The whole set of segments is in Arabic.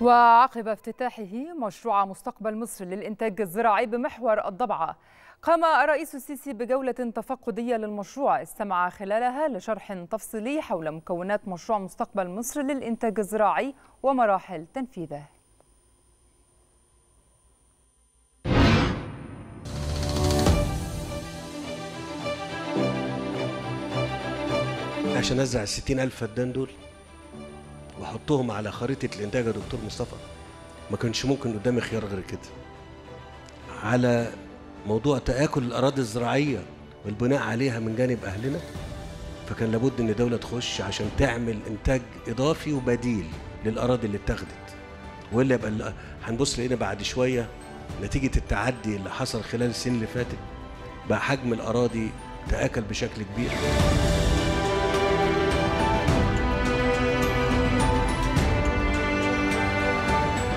وعقب افتتاحه مشروع مستقبل مصر للإنتاج الزراعي بمحور الضبعة قام الرئيس السيسي بجولة تفقدية للمشروع استمع خلالها لشرح تفصيلي حول مكونات مشروع مستقبل مصر للإنتاج الزراعي ومراحل تنفيذه. عشان أزرع ال 60000 فدان دول؟ وأحطهم على خريطة الإنتاج يا دكتور مصطفى. ما كانش ممكن قدامي خيار غير كده. على موضوع تآكل الأراضي الزراعية والبناء عليها من جانب أهلنا فكان لابد إن الدولة تخش عشان تعمل إنتاج إضافي وبديل للأراضي اللي اتاخدت. وإلا يبقى هنبص لقينا بعد شوية نتيجة التعدي اللي حصل خلال السنين اللي فاتت بقى حجم الأراضي تآكل بشكل كبير.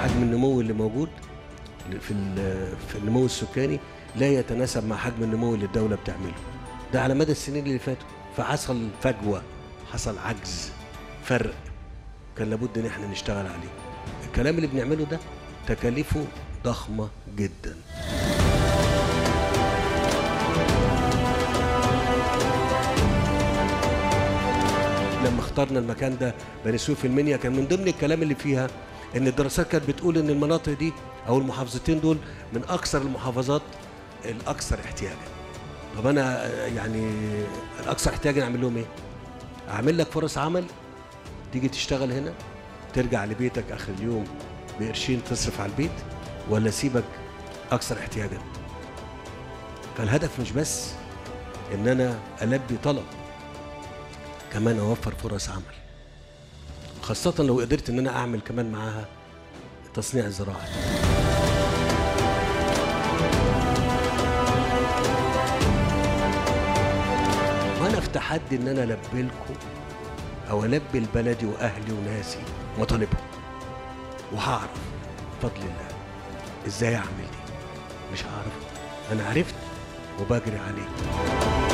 حجم النمو اللي موجود في في النمو السكاني لا يتناسب مع حجم النمو اللي الدولة بتعمله. ده على مدى السنين اللي فاتوا. فحصل فجوة حصل عجز فرق كان لابد إن إحنا نشتغل عليه. الكلام اللي بنعمله ده تكاليفه ضخمة جدا. اخترنا المكان ده بني سويف المنيا. كان من ضمن الكلام اللي فيها إن الدراسات كانت بتقول إن المناطق دي أو المحافظتين دول من أكثر المحافظات الأكثر احتياجا. طب أنا يعني الأكثر احتياجا أعمل لهم إيه؟ أعمل لك فرص عمل تيجي تشتغل هنا ترجع لبيتك آخر اليوم بقرشين تصرف على البيت ولا اسيبك أكثر احتياجا؟ فالهدف مش بس إن أنا ألبي طلب. كمان أوفر فرص عمل. خاصة لو قدرت إن أنا أعمل كمان معاها تصنيع زراعي. وأنا في تحدي إن أنا البي لكم أو ألبي لبلدي وأهلي وناسي مطالبهم. وهعرف بفضل الله إزاي أعمل دي. مش هعرف. أنا عرفت وبجري عليه